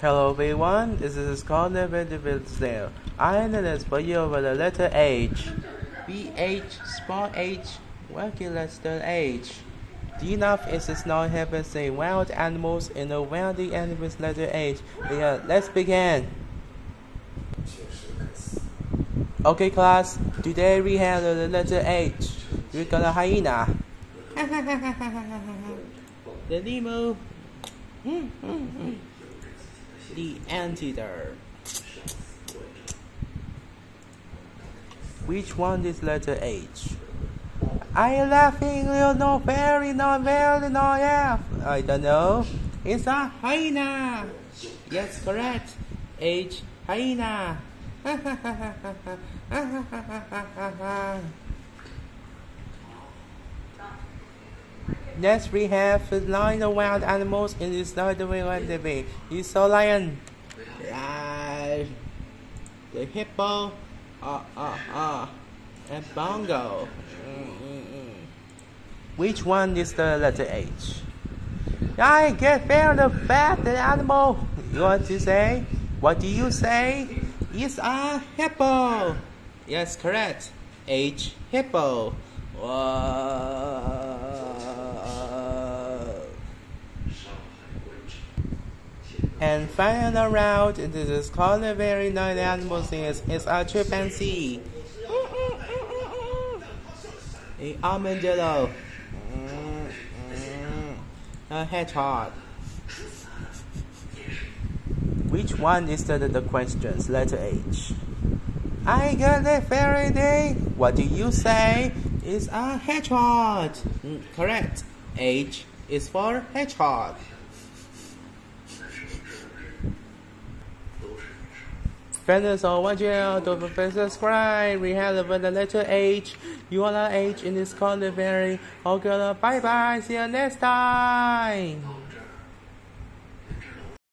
Hello everyone, this is called the Snail. I am the for you over the letter H. B H small h working letter H. Enough is not having say wild animals in the wild animals letter H. Yeah, let's begin. Okay class, today we have the letter H. We got a hyena. the limo. Mm, mm, mm the antidote. Which one is letter H? I laughing you know very not very not F. I don't know. It's a hyena. Yes, correct. H hyena. Next, we have nine wild animals in this not the way like the way. You saw lion, uh, the hippo, uh, uh, uh, and bongo. Mm, mm, mm. Which one is the letter H? I get very fat the animal. You want to say? What do you say? It's a hippo. Yes, correct. H hippo. Whoa. And around into this color very nice animal is, is a chimpanzee. A armadillo. A hedgehog. Which one is the, the questions? Letter H. I got a fairy day. What do you say? It's a hedgehog. Mm, correct. H is for hedgehog. Friends of what you don't forget to subscribe. We have the letter H. You are the H in this corner very. Okay, bye bye. See you next time.